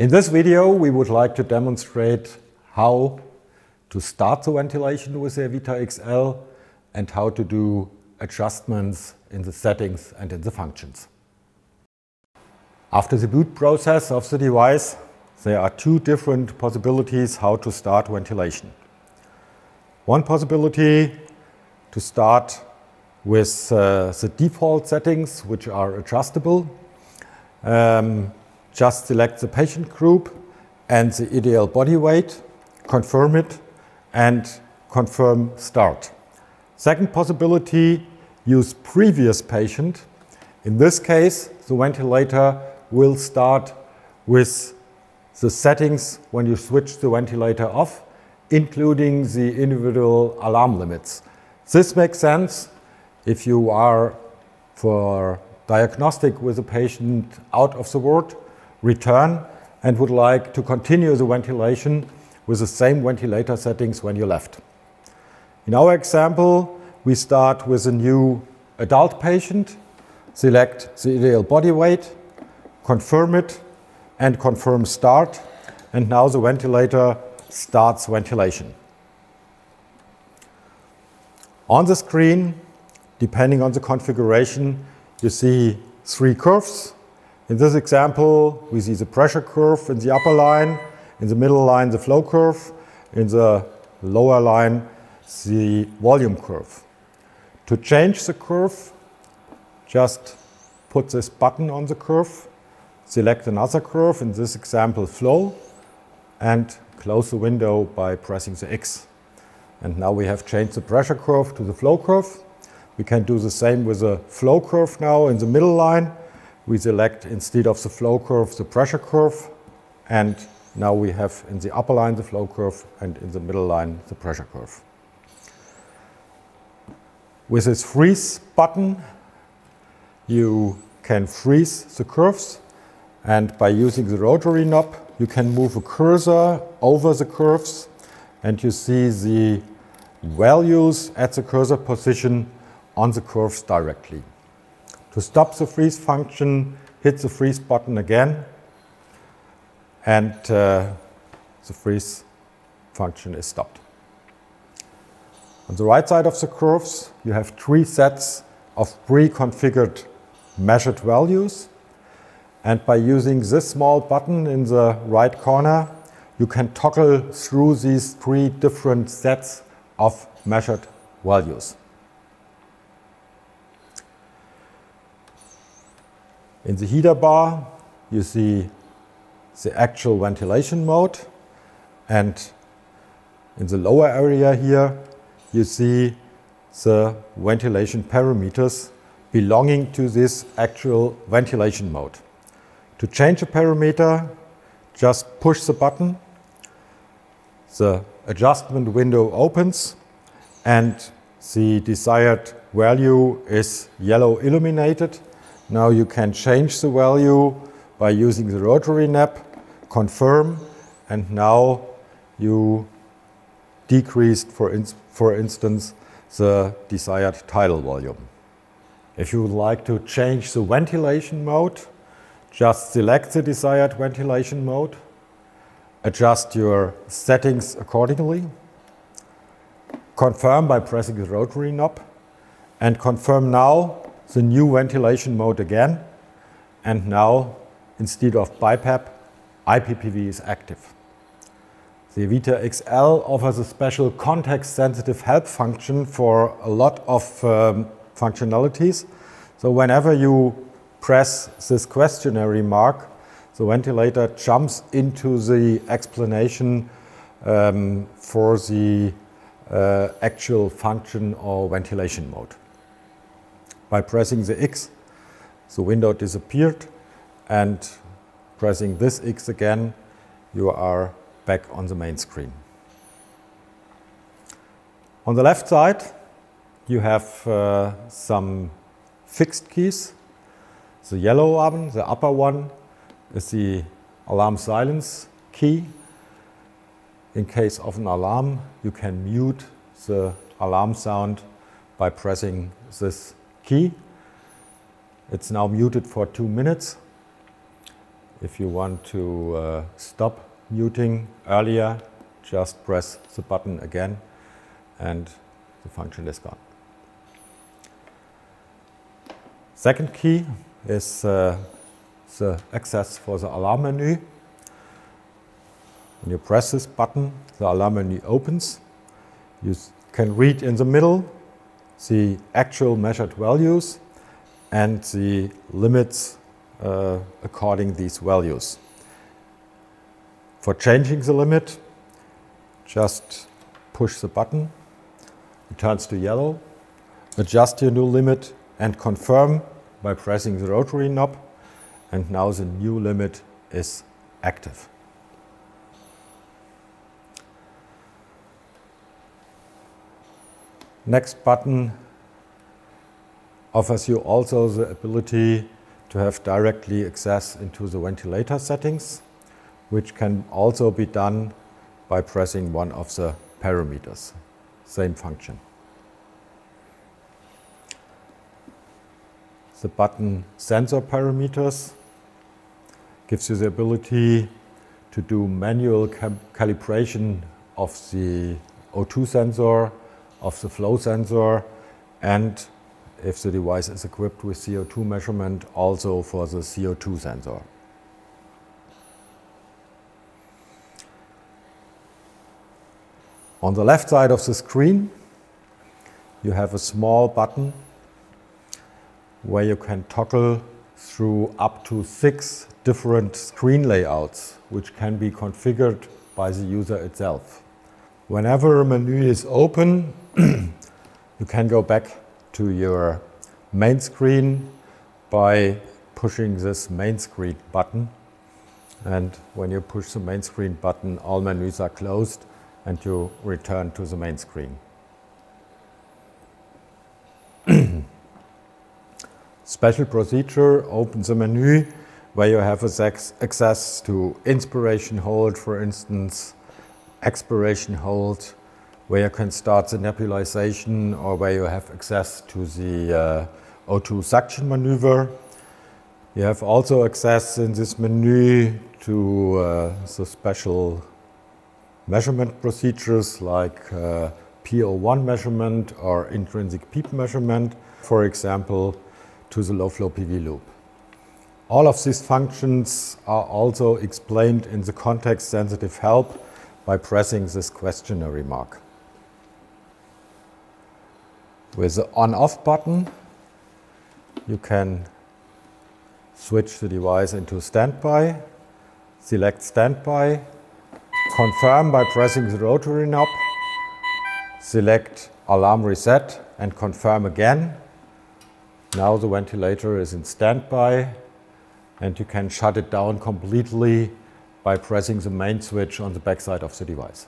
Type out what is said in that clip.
In this video, we would like to demonstrate how to start the ventilation with the Evita XL and how to do adjustments in the settings and in the functions. After the boot process of the device, there are two different possibilities how to start ventilation. One possibility to start with uh, the default settings, which are adjustable. Um, just select the patient group and the ideal body weight, confirm it, and confirm start. Second possibility, use previous patient. In this case, the ventilator will start with the settings when you switch the ventilator off, including the individual alarm limits. This makes sense if you are for diagnostic with a patient out of the ward return and would like to continue the ventilation with the same ventilator settings when you left. In our example, we start with a new adult patient, select the ideal body weight, confirm it, and confirm start. And now the ventilator starts ventilation. On the screen, depending on the configuration, you see three curves. In this example, we see the pressure curve in the upper line, in the middle line, the flow curve, in the lower line, the volume curve. To change the curve, just put this button on the curve, select another curve, in this example, flow, and close the window by pressing the X. And now we have changed the pressure curve to the flow curve. We can do the same with the flow curve now in the middle line we select instead of the flow curve the pressure curve and now we have in the upper line the flow curve and in the middle line the pressure curve. With this freeze button you can freeze the curves and by using the rotary knob you can move a cursor over the curves and you see the values at the cursor position on the curves directly. To stop the freeze function, hit the freeze button again, and uh, the freeze function is stopped. On the right side of the curves, you have three sets of pre-configured measured values. And by using this small button in the right corner, you can toggle through these three different sets of measured values. In the heater bar, you see the actual ventilation mode. And in the lower area here, you see the ventilation parameters belonging to this actual ventilation mode. To change a parameter, just push the button. The adjustment window opens and the desired value is yellow illuminated now you can change the value by using the rotary knob, confirm, and now you decreased, for, in, for instance, the desired tidal volume. If you would like to change the ventilation mode, just select the desired ventilation mode, adjust your settings accordingly, confirm by pressing the rotary knob, and confirm now the new ventilation mode again. And now, instead of BiPAP, IPPV is active. The Evita XL offers a special context-sensitive help function for a lot of um, functionalities. So whenever you press this questionnaire mark, the ventilator jumps into the explanation um, for the uh, actual function or ventilation mode. By pressing the X, the window disappeared and pressing this X again, you are back on the main screen. On the left side, you have uh, some fixed keys. The yellow one, the upper one, is the alarm silence key. In case of an alarm, you can mute the alarm sound by pressing this key. It's now muted for two minutes. If you want to uh, stop muting earlier, just press the button again and the function is gone. Second key is uh, the access for the alarm menu. When you press this button, the alarm menu opens. You can read in the middle the actual measured values and the limits uh, according these values. For changing the limit, just push the button, it turns to yellow, adjust your new limit and confirm by pressing the rotary knob and now the new limit is active. Next button offers you also the ability to have directly access into the ventilator settings, which can also be done by pressing one of the parameters. Same function. The button sensor parameters gives you the ability to do manual calibration of the O2 sensor, of the flow sensor, and if the device is equipped with CO2 measurement, also for the CO2 sensor. On the left side of the screen, you have a small button where you can toggle through up to six different screen layouts, which can be configured by the user itself. Whenever a menu is open, you can go back to your main screen by pushing this main screen button. And when you push the main screen button, all menus are closed and you return to the main screen. Special procedure opens a menu where you have access to inspiration hold, for instance, expiration hold, where you can start the nebulization or where you have access to the uh, O2 suction maneuver. You have also access in this menu to uh, the special measurement procedures like uh, PO1 measurement or intrinsic PEEP measurement, for example, to the low flow PV loop. All of these functions are also explained in the context sensitive help by pressing this questionnaire mark. With the on-off button, you can switch the device into standby, select standby, confirm by pressing the rotary knob, select alarm reset and confirm again. Now the ventilator is in standby and you can shut it down completely by pressing the main switch on the backside of the device.